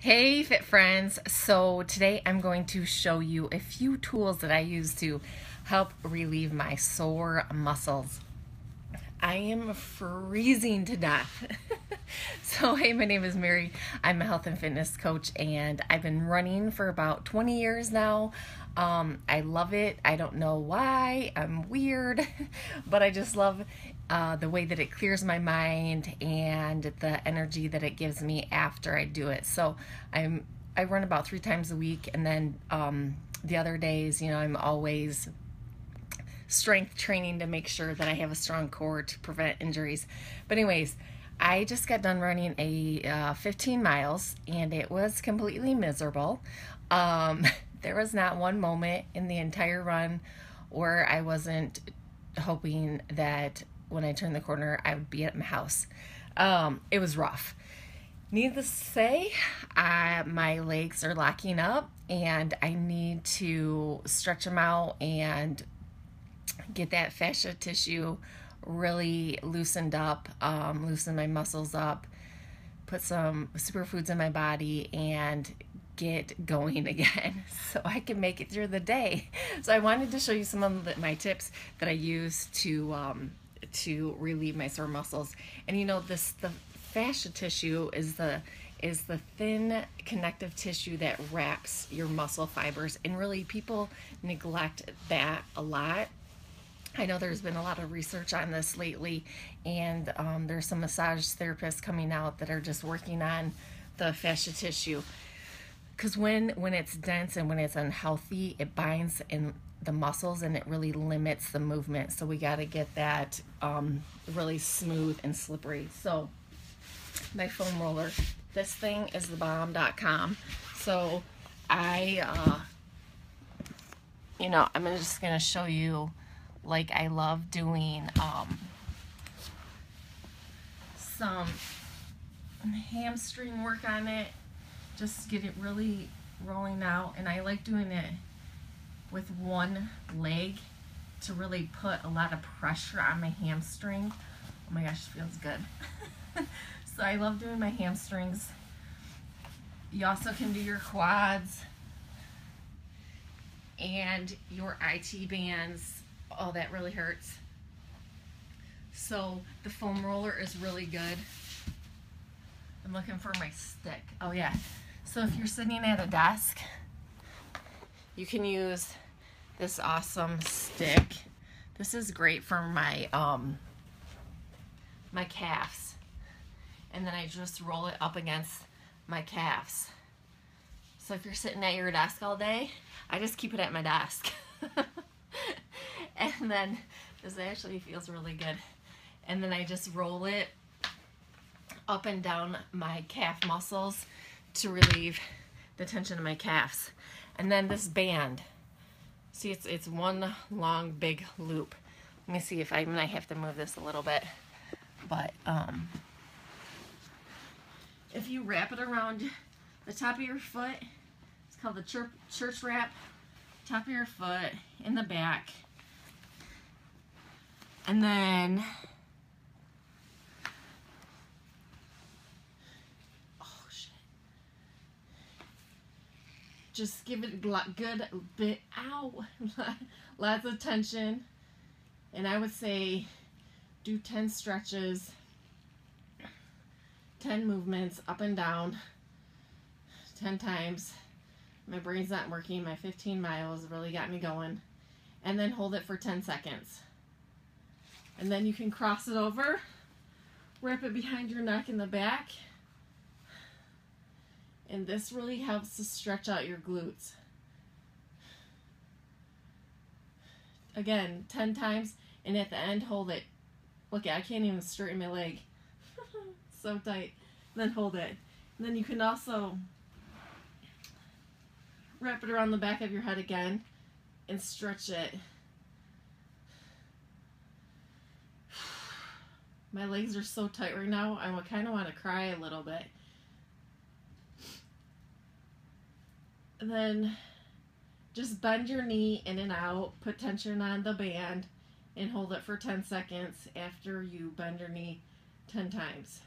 Hey fit friends, so today I'm going to show you a few tools that I use to help relieve my sore muscles. I am freezing to death. so hey, my name is Mary. I'm a health and fitness coach and I've been running for about 20 years now. Um, I love it. I don't know why. I'm weird, but I just love uh, the way that it clears my mind and the energy that it gives me after I do it. So I'm I run about three times a week, and then um, the other days, you know, I'm always strength training to make sure that I have a strong core to prevent injuries. But anyways. I just got done running a uh, 15 miles and it was completely miserable. Um, there was not one moment in the entire run where I wasn't hoping that when I turned the corner, I would be at my house. Um, it was rough. Needless to say, I, my legs are locking up and I need to stretch them out and get that fascia tissue really loosened up, um, loosen my muscles up, put some superfoods in my body, and get going again so I can make it through the day. So I wanted to show you some of my tips that I use to um, to relieve my sore muscles. And you know this the fascia tissue is the is the thin connective tissue that wraps your muscle fibers and really people neglect that a lot I know there's been a lot of research on this lately, and um, there's some massage therapists coming out that are just working on the fascia tissue. Because when when it's dense and when it's unhealthy it binds in the muscles and it really limits the movement. So we got to get that um, really smooth and slippery. So my foam roller this thing is the bomb.com so i uh, you know i'm just going to show you like i love doing um, some hamstring work on it just get it really rolling out and I like doing it with one leg to really put a lot of pressure on my hamstring. Oh my gosh, feels good. so I love doing my hamstrings. You also can do your quads and your IT bands. Oh, that really hurts. So the foam roller is really good. I'm looking for my stick. Oh yeah. So if you're sitting at a desk, you can use this awesome stick. This is great for my um, my calves. And then I just roll it up against my calves. So if you're sitting at your desk all day, I just keep it at my desk. and then this actually feels really good. And then I just roll it up and down my calf muscles to relieve the tension in my calves. And then this band. See, it's it's one long big loop. Let me see if I, might have to move this a little bit. But um, if you wrap it around the top of your foot, it's called the church wrap, top of your foot, in the back. And then oh shit. just give it a good bit, ow, lots of tension. And I would say do 10 stretches, 10 movements up and down, 10 times. My brain's not working. My 15 miles really got me going. And then hold it for 10 seconds. And then you can cross it over, wrap it behind your neck in the back, and this really helps to stretch out your glutes. Again, 10 times, and at the end, hold it. Look, I can't even straighten my leg. so tight. Then hold it. And then you can also wrap it around the back of your head again and stretch it. My legs are so tight right now, I kind of want to cry a little bit. then just bend your knee in and out, put tension on the band, and hold it for 10 seconds after you bend your knee 10 times.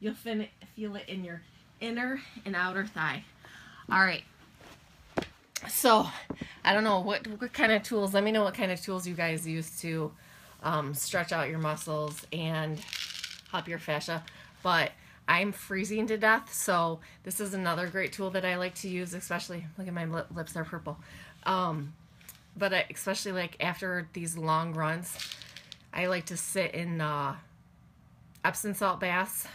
You'll feel it in your inner and outer thigh. All right. So, I don't know what what kind of tools. Let me know what kind of tools you guys use to um, stretch out your muscles and help your fascia. But I'm freezing to death, so this is another great tool that I like to use, especially, look at my lip, lips are purple. Um, but I, especially like after these long runs, I like to sit in uh, Epsom salt baths.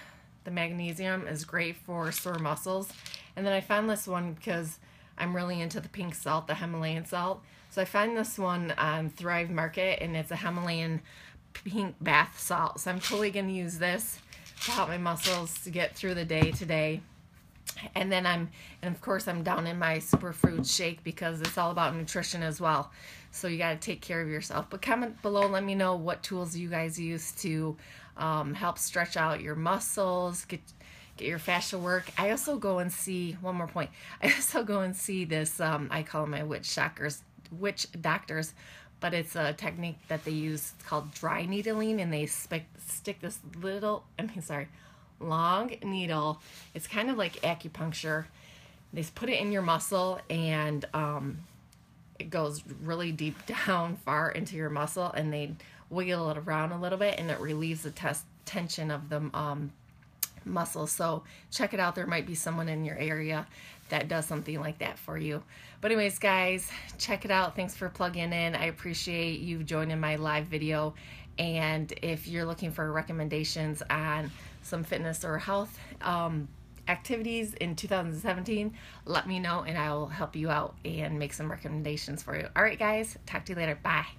The magnesium is great for sore muscles. And then I found this one because I'm really into the pink salt, the Himalayan salt. So I found this one on Thrive Market, and it's a Himalayan pink bath salt. So I'm totally going to use this to help my muscles to get through the day today. And then I'm, and of course, I'm down in my superfood shake because it's all about nutrition as well. So you got to take care of yourself. But comment below, let me know what tools you guys use to um, help stretch out your muscles, get get your fascia work. I also go and see one more point. I also go and see this. Um, I call my witch doctors, witch doctors, but it's a technique that they use called dry needling, and they stick stick this little. I mean, sorry, long needle. It's kind of like acupuncture. They put it in your muscle, and um, it goes really deep down, far into your muscle, and they wiggle it around a little bit, and it relieves the test tension of the um, muscle. So check it out. There might be someone in your area that does something like that for you. But anyways, guys, check it out. Thanks for plugging in. I appreciate you joining my live video. And if you're looking for recommendations on some fitness or health um, activities in 2017, let me know and I'll help you out and make some recommendations for you. All right, guys, talk to you later. Bye.